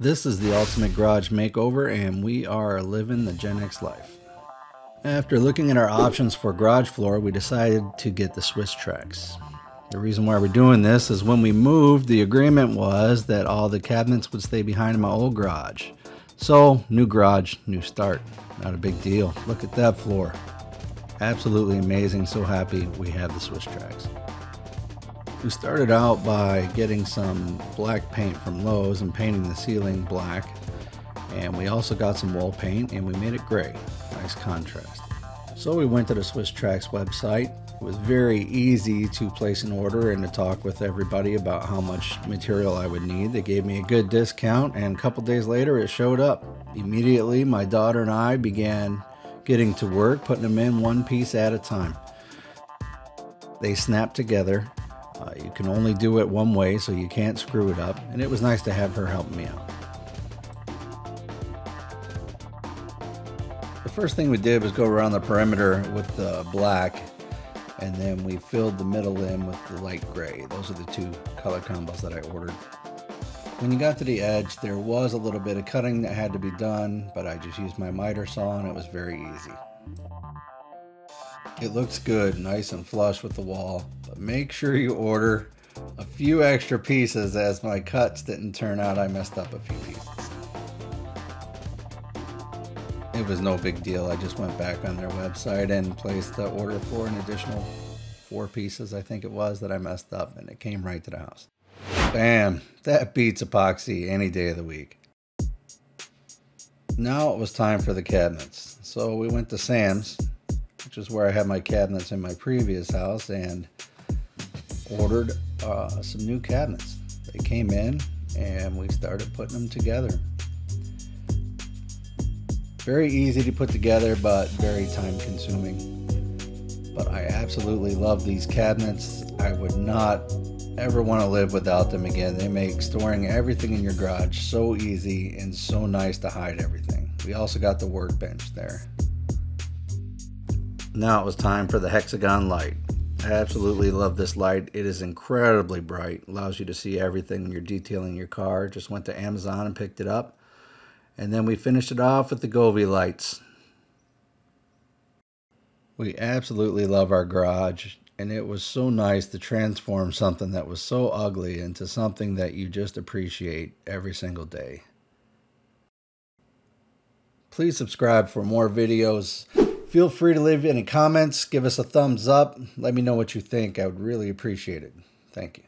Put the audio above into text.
This is the Ultimate Garage Makeover and we are living the Gen X life. After looking at our options for garage floor, we decided to get the Swisstrax. The reason why we're doing this is when we moved, the agreement was that all the cabinets would stay behind in my old garage. So, new garage, new start. Not a big deal. Look at that floor. Absolutely amazing. So happy we have the Swisstrax. We started out by getting some black paint from Lowe's and painting the ceiling black. And we also got some wall paint and we made it gray. Nice contrast. So we went to the Swisstrax website. It was very easy to place an order and to talk with everybody about how much material I would need. They gave me a good discount and a couple days later it showed up. Immediately my daughter and I began getting to work, putting them in one piece at a time. They snapped together uh, you can only do it one way, so you can't screw it up, and it was nice to have her help me out. The first thing we did was go around the perimeter with the black, and then we filled the middle in with the light gray. Those are the two color combos that I ordered. When you got to the edge, there was a little bit of cutting that had to be done, but I just used my miter saw and it was very easy. It looks good, nice and flush with the wall, but make sure you order a few extra pieces as my cuts didn't turn out. I messed up a few pieces. It was no big deal. I just went back on their website and placed the order for an additional four pieces, I think it was, that I messed up, and it came right to the house. Bam! That beats epoxy any day of the week. Now it was time for the cabinets. So we went to Sam's which is where I had my cabinets in my previous house, and ordered uh, some new cabinets. They came in, and we started putting them together. Very easy to put together, but very time consuming. But I absolutely love these cabinets. I would not ever want to live without them again. They make storing everything in your garage so easy and so nice to hide everything. We also got the workbench there. Now it was time for the hexagon light. I absolutely love this light. It is incredibly bright. Allows you to see everything when you're detailing your car. Just went to Amazon and picked it up. And then we finished it off with the Govee lights. We absolutely love our garage. And it was so nice to transform something that was so ugly into something that you just appreciate every single day. Please subscribe for more videos. Feel free to leave any comments, give us a thumbs up, let me know what you think. I would really appreciate it. Thank you.